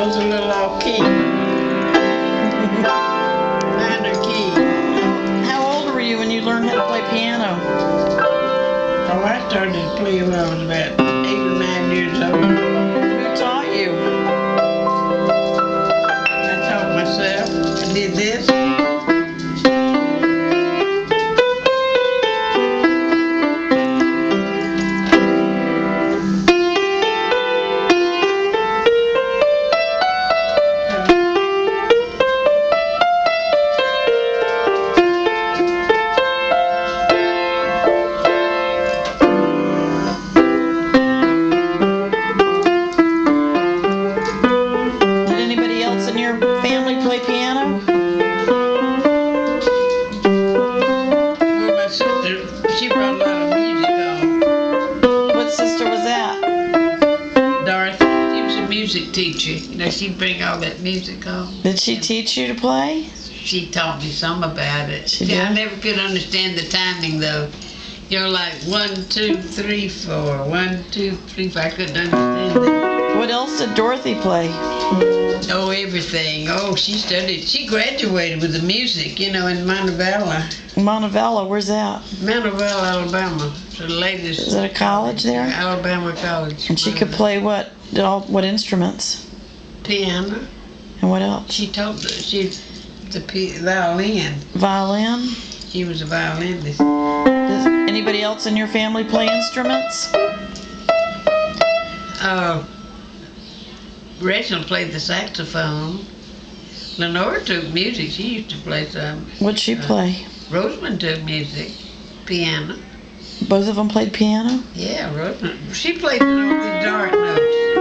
Those are little off key. Minor key. How old were you when you learned how to play piano? Oh, I started to play when I was about play piano? Well, my sister, she brought a lot of music home. What sister was that? Dorothy, she was a music teacher. You know, she'd bring all that music home. Did she teach you to play? She taught me some about it. She See, I never could understand the timing though. You're like one, two, three, four. One, two, three, four. I couldn't understand that. What else did Dorothy play? Oh, everything. Oh, she studied. She graduated with the music, you know, in Montevallo, Montevella, where's that? Montevallo, Alabama. It's the latest. Is it a college there? Alabama College. And she could play what? All, what instruments? piano. And what else? She taught the, she the violin. Violin? She was a violinist. Does anybody else in your family play instruments? Uh, Reginald played the saxophone. Lenore took music. She used to play some. What'd she uh, play? Rosamond took music, piano. Both of them played piano? Yeah, Rosamond. She played all the dark notes.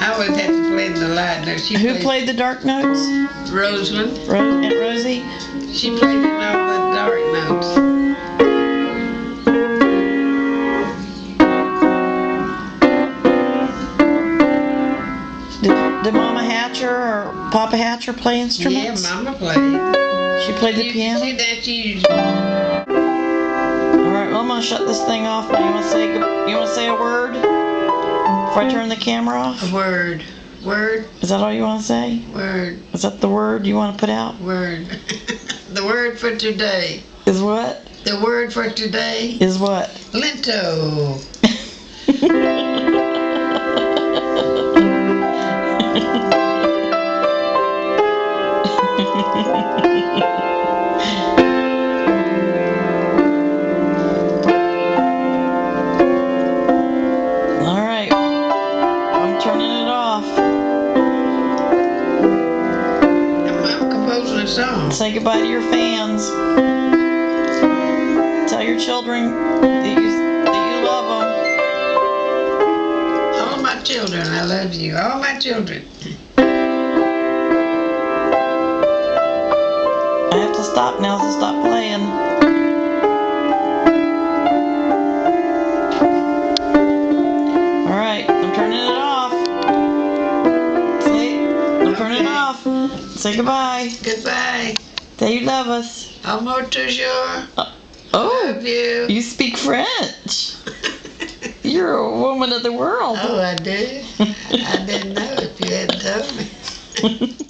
I always had to play the light notes. She Who played the dark notes? Rosamond. Ro- Aunt Rosie? She played all the dark notes. Did, Mama Hatcher or Papa Hatcher play instruments? Yeah. Mama played. She played the You- piano? See that she Alright, well, I'm gonna shut this thing off now. You wanna say, you wanna say a word? Before I turn the camera off? a word, word, Is that all you wanna say? word, Is that the word you wanna put out? word. the word for today. Is what? The word for today, Is what? lento. Say goodbye to your fans. Tell your children that you, that you love them. All my children, I love you. All my children. stop now, so stop playing. Alright, I'm turning it off. Say, I'm turning it off. Say goodbye. Goodbye. Say you love us. Revoir toujours. Uh, oh, Love you. you speak French. You're a woman of the world. oh, I do. I didn't know if you hadn't told me.